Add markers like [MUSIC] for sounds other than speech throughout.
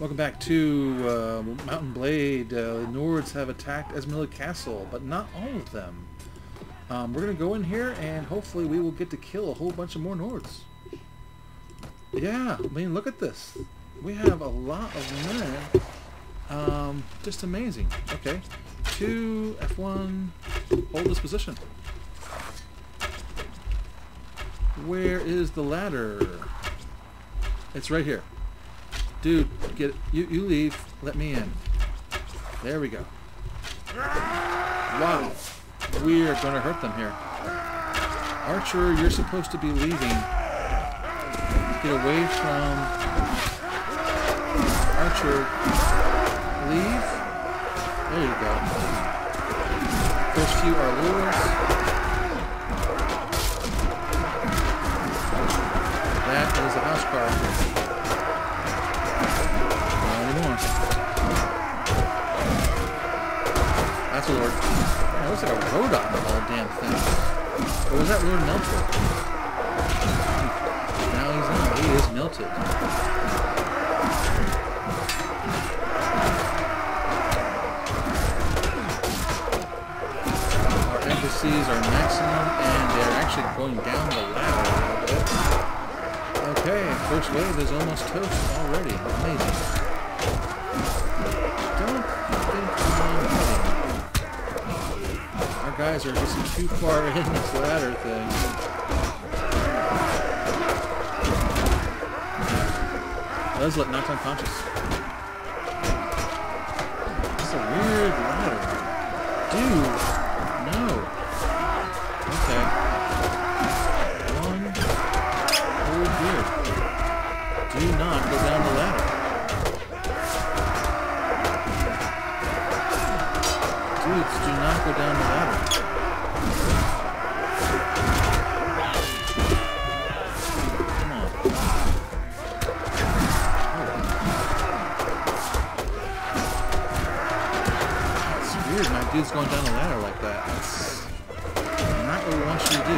Welcome back to uh, Mount and Blade. Uh, the Nords have attacked Esmeralda Castle, but not all of them. Um, we're going to go in here and hopefully we will get to kill a whole bunch of more Nords. Yeah, I mean, look at this. We have a lot of men. Um, just amazing. Okay. Two, F1, hold this position. Where is the ladder? It's right here. Dude, get you you leave. Let me in. There we go. Wow. We are gonna hurt them here. Archer, you're supposed to be leaving. Get away from Archer. Leave. There you go. First few are lures. That is a house car. Looks like a Rodot the whole damn thing. Or was that Lord melted? Now he's not. He is melted. Our embassies are maximum and they're actually going down the ladder a little bit. Okay, first wave is almost toast already. Amazing. Guys are just too far in this ladder thing. Look knocked unconscious. It's a weird ladder. Dude, weird, my dude's going down the ladder like that. That's not what we want you to do.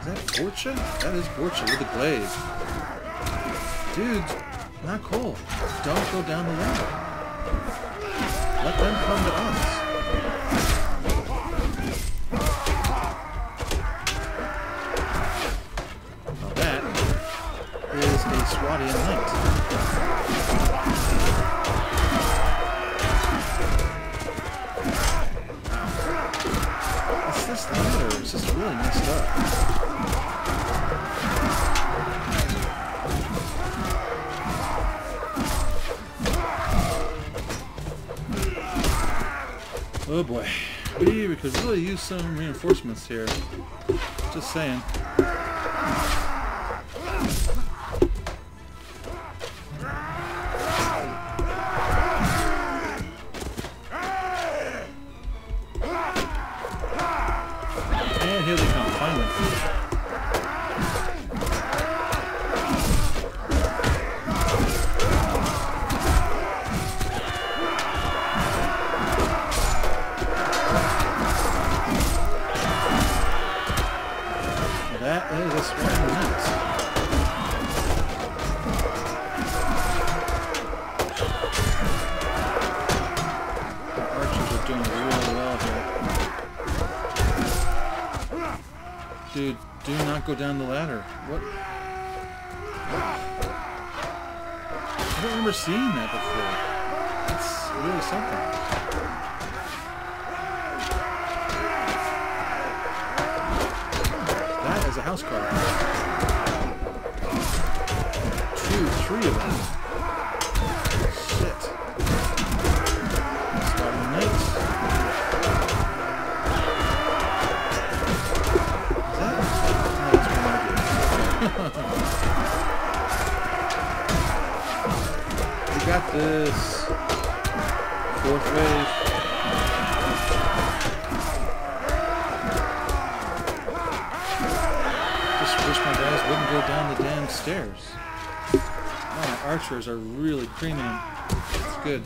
Is that Borcha? That is Borcha with the glaive. Dude, not cool. Don't go down the ladder. Let them come to us. Oh boy. We, could really use some reinforcements here. Just saying. That is a nuts. The archers are doing really well here. Dude, do not go down the ladder. What? I don't remember seeing that before. That's really something. Is a Huscarl. Two, three of them. Shit. Starting knights. Is that? No, that's one I We got this. Fourth wave. Down the stairs. Oh, my archers are really creaming. It's good.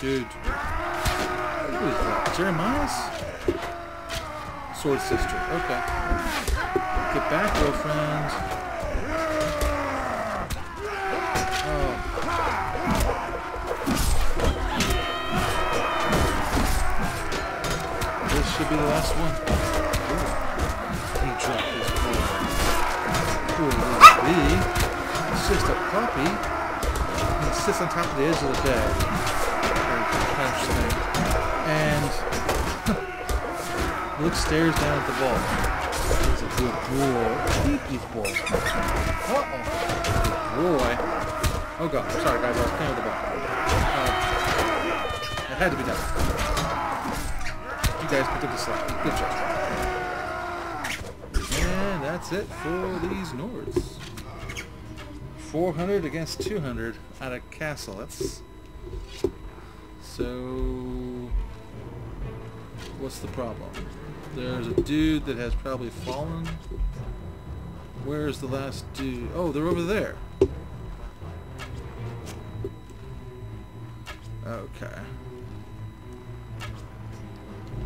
Dude. Who is that? Jeremiah's? Sword sister. Okay. Get back, girlfriend. Oh. This should be the last one. Puppy. He sits on top of the edge of the bed. And [LAUGHS] Luke stares down at the ball. He's a good boy. He's boy. Uh-oh. Good boy. Oh god, sorry guys, I was playing with the ball. Uh, it had to be done. You guys picked up the slack. Good job. And that's it for these Nords. 400 against 200 at a castle. That's... So... What's the problem? There's a dude that has probably fallen. Where's the last dude? Oh, they're over there. Okay.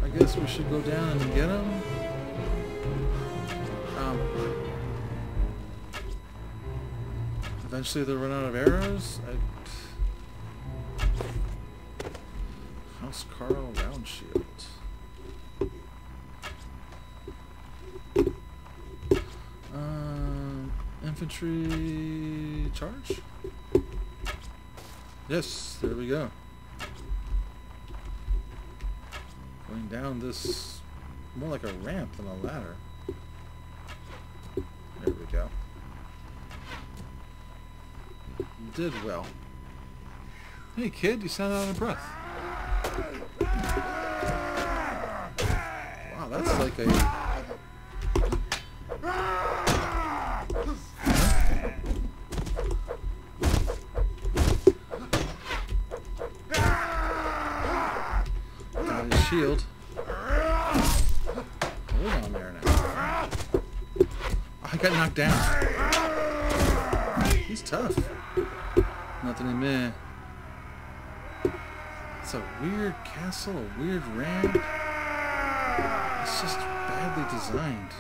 I guess we should go down and get him. Eventually they'll run out of arrows. I, Huscarl Round Shield. Um, infantry charge? Yes, there we go. Going down this, more like a ramp than a ladder. There we go. Did well. Hey kid, you sound out of breath. Wow, that's like a shield. Hold on there now. I got knocked down. He's tough. Nothing in me. It's a weird castle, a weird ramp. It's just badly designed.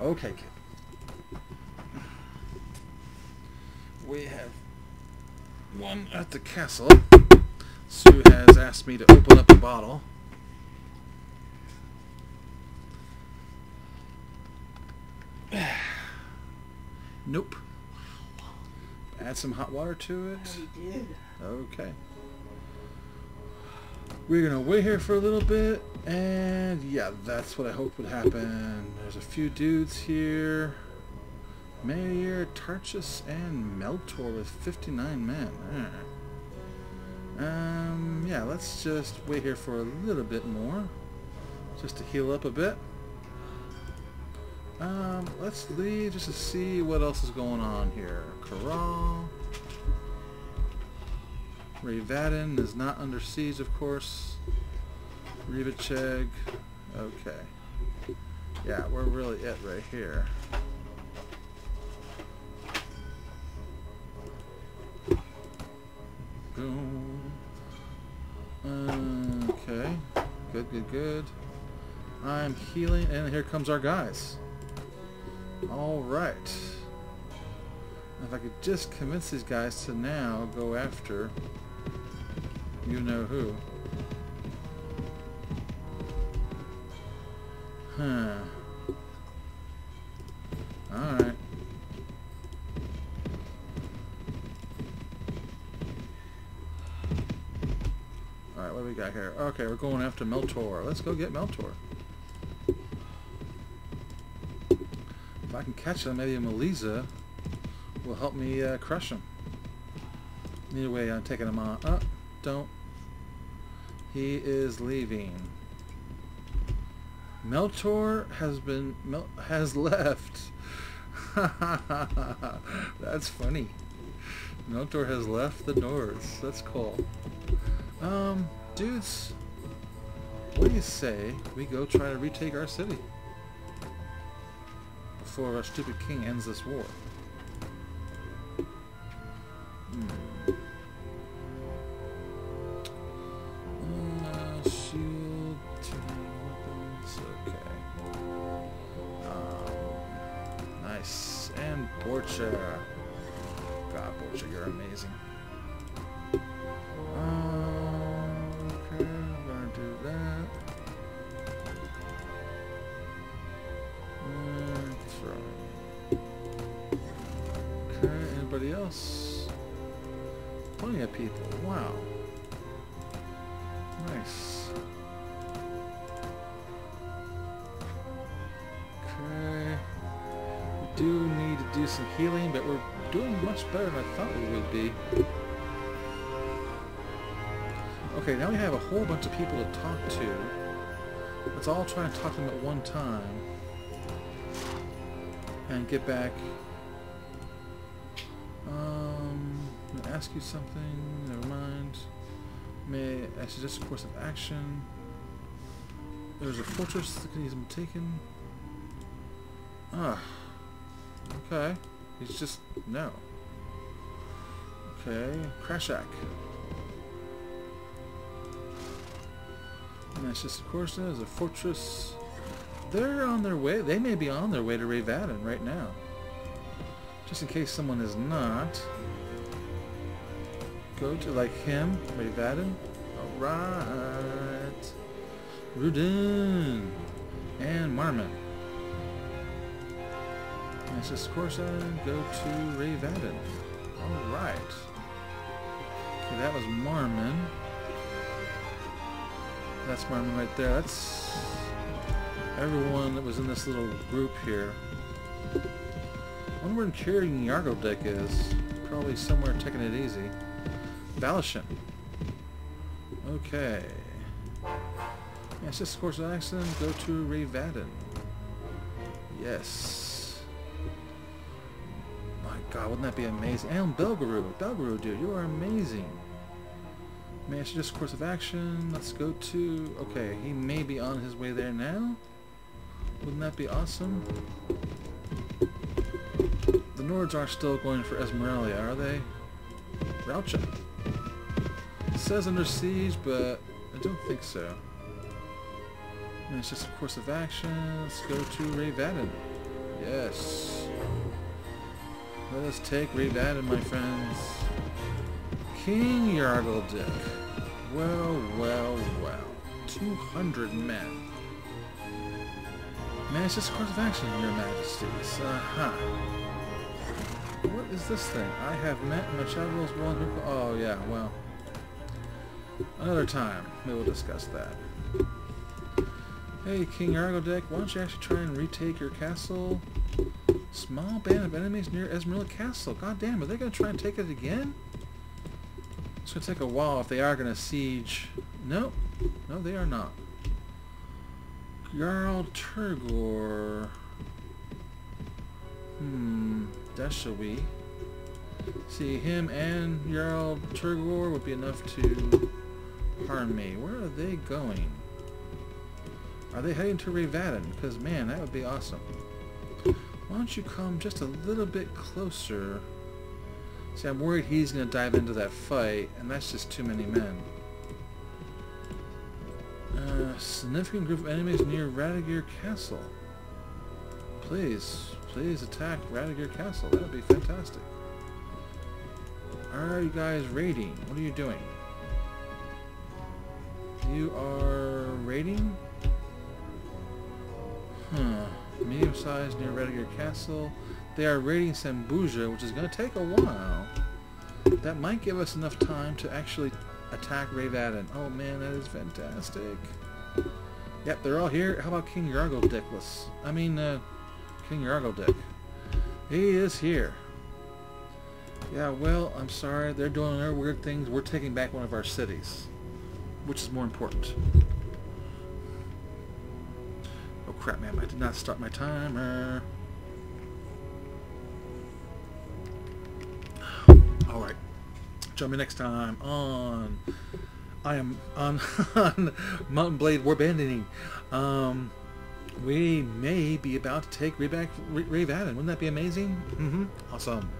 Okay, kid. We have one at the castle. Sue has asked me to open up a bottle. [SIGHS] Nope. Add some hot water to it. I did. Okay. We're gonna wait here for a little bit, and yeah, that's what I hoped would happen. There's a few dudes here. Mayor, Tarchus, and Meltor with 59 men. Um, yeah, let's just wait here for a little bit more, just to heal up a bit. Um, let's leave just to see what else is going on here. Corral. Reyvadin is not under siege, of course. Rivacheg. Okay. Yeah, we're really it right here. Boom. Okay. Good, good, good. I'm healing, and here comes our guys. Alright. If I could just convince these guys to now go after you know who. Huh. Alright. Alright, what do we got here? Okay, we're going after Meltor. Let's go get Meltor. If I can catch him, maybe a Meliza will help me uh, crush him. Either way, I'm taking him on. Oh, don't. He is leaving. Meltor has been Mel has [LAUGHS] left. That's funny. Meltor has left the Nords. That's cool. Um, dudes, what do you say we go try to retake our city before our stupid king ends this war? Anybody else? Plenty of people. Wow. Nice. Okay. We do need to do some healing, but we're doing much better than I thought we would be. Okay, now we have a whole bunch of people to talk to. Let's all try and talk to them at one time. And get back. Um, ask you something. Never mind. May I suggest a course of action? There's a fortress that can easily be taken. Ah. Okay. He's just no. Okay. Krashak. And that's just of course there's a fortress. They're on their way. They may be on their way to Reyvadin right now. Just in case someone is not. Go to like him, Reyvadin. Alright. Rudin. And Marmon. That's just Corsa. Go to Reyvadin. Alright. Okay, that was Marmon. That's Marmon right there. That's everyone that was in this little group here. Wonder where Kieran Yargodik is. Probably somewhere taking it easy. Valishin. Okay. It's just course of action. Go to Reyvadin. Yes. My god, wouldn't that be amazing? And Belguru. Belguru, dude, you are amazing. I suggest course of action? Let's go to... Okay, he may be on his way there now. Wouldn't that be awesome? Nords are still going for Esmeralda, are they? Raucha. It says under siege, but I don't think so. And it's just a course of action. Let's go to Reyvadin. Yes. Let us take Reyvadin, my friends. King Yarguldick. Well, well, well. 200 men. Man, it's just a course of action, your majesties. Uh-huh. Is this thing? I have met Machado's one who... Oh, yeah, well. Another time, we will discuss that. Hey, King Yargodek, why don't you actually try and retake your castle? Small band of enemies near Esmeralda Castle. God damn, are they going to try and take it again? It's going to take a while if they are going to siege. No, no, they are not. Jarl Turgor. Hmm, Deshawi. See, him and Jarl Turgor would be enough to harm me. Where are they going? Are they heading to Reyvadin? Because, man, that would be awesome. Why don't you come just a little bit closer? See, I'm worried he's going to dive into that fight, and that's just too many men. Uh, significant group of enemies near Radoghir Castle. Please, please attack Radoghir Castle. That would be fantastic. Are you guys raiding? What are you doing? You are raiding? Hmm. Medium size near Redgar Castle. They are raiding Sambuja, which is going to take a while. That might give us enough time to actually attack Reyvadin. Oh man, that is fantastic. Yep, they're all here. How about King Yargodickless? I mean, uh, King Yargodick. He is here. Yeah, well, I'm sorry. They're doing their weird things. We're taking back one of our cities. Which is more important? Oh crap, man. I did not start my timer. Alright. Join me next time on... I am on, [LAUGHS] on Mount and Blade Warbanditing. Um, we may be about to take Rayback Reyvadin. Wouldn't that be amazing? Mm-hmm. Awesome.